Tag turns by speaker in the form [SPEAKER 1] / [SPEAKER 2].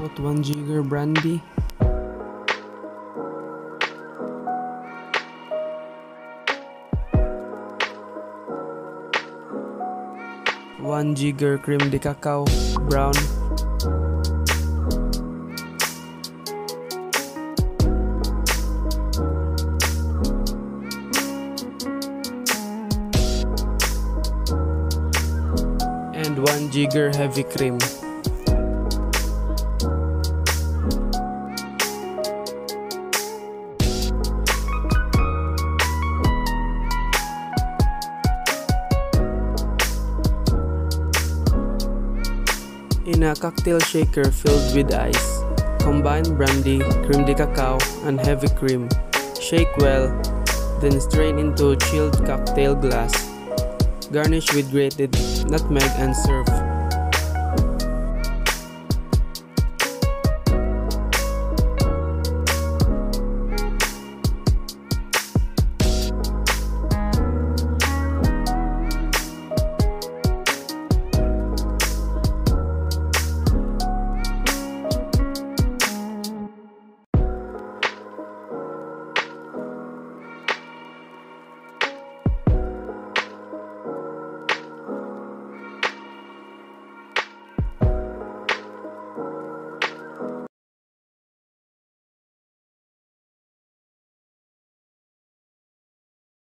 [SPEAKER 1] Put 1 jigger brandy. One jigger cream de cacao brown. And one jigger heavy cream. In a cocktail shaker filled with ice, combine brandy, cream de cacao, and heavy cream. Shake well, then strain into chilled cocktail glass. Garnish with grated nutmeg and serve.